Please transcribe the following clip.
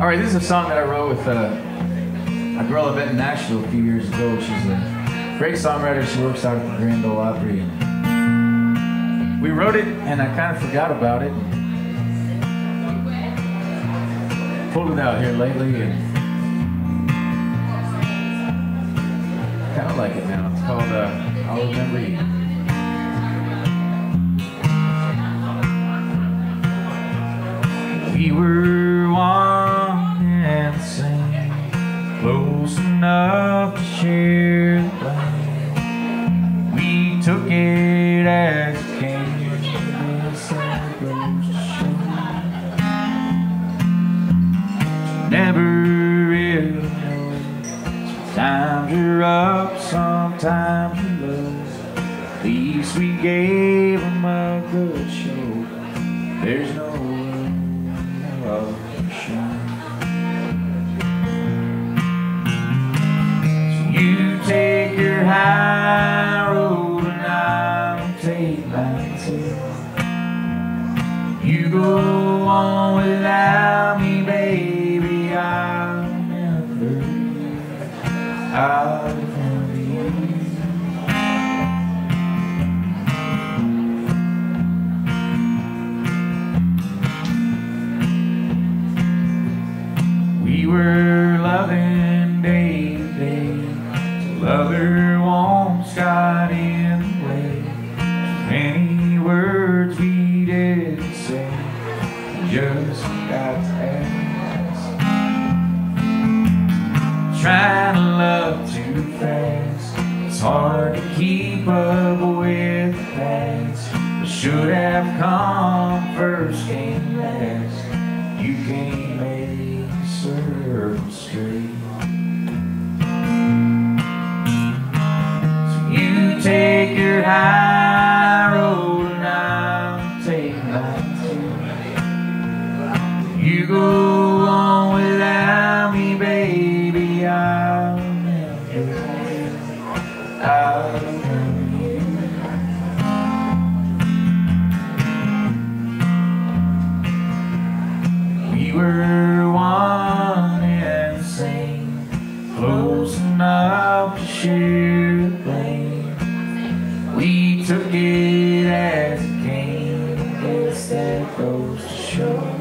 All right, this is a song that I wrote with uh, a girl I met in Nashville a few years ago. She's a great songwriter. She works out at the Grand Ole Opry. And we wrote it, and I kind of forgot about it. Pulled it out here lately, and kind of like it now. It's called uh, I'll Remember You. We were enough to share the blame. We took it as it came, to show. Never. Sometimes you're up, sometimes you're low. At least we gave gave 'em a good show. There's no You go on without me, baby. I'll remember you. I'll remember you. We were loving to day. Say. Just got ask. Trying to love too fast. It's hard to keep up with the past. What should have come first came last. You can't make a circle straight. So you take your high We took it as it came, that goes to show.